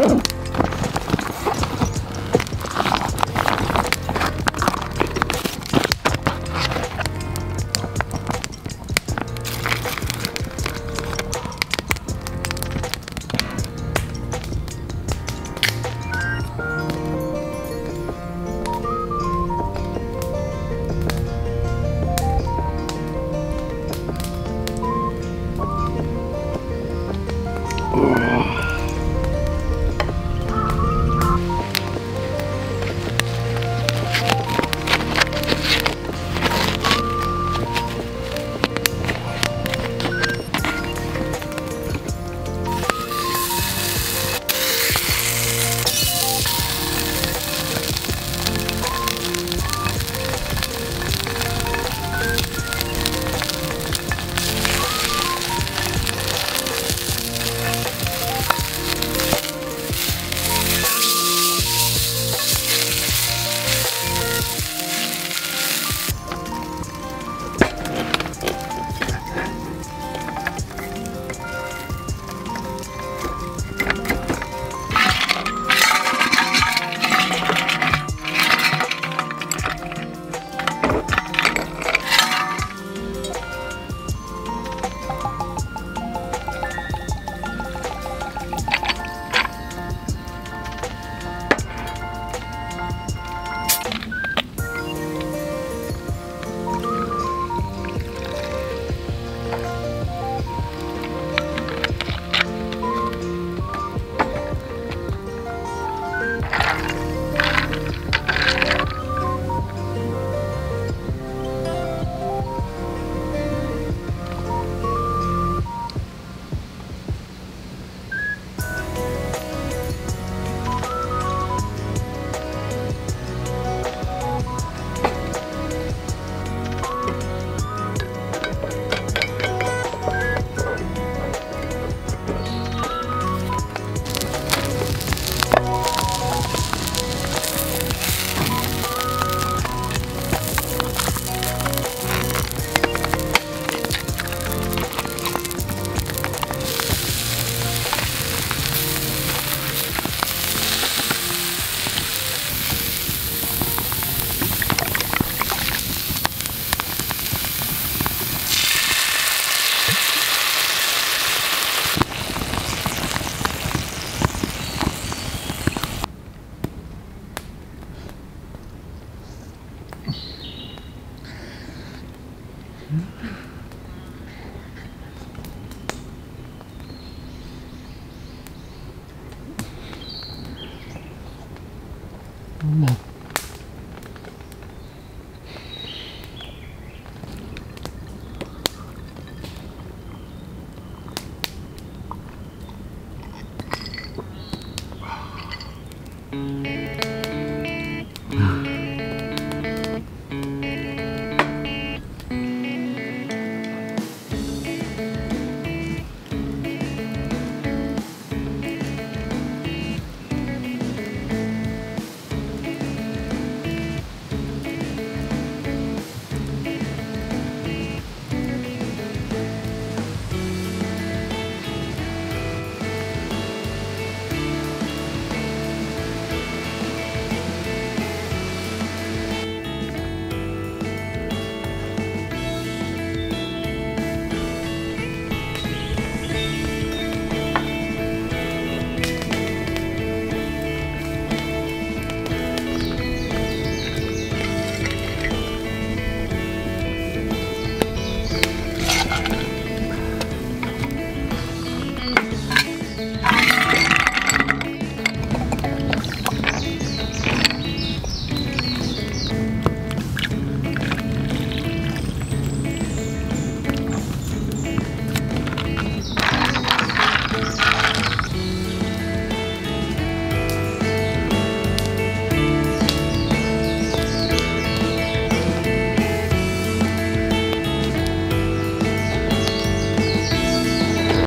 Whoa!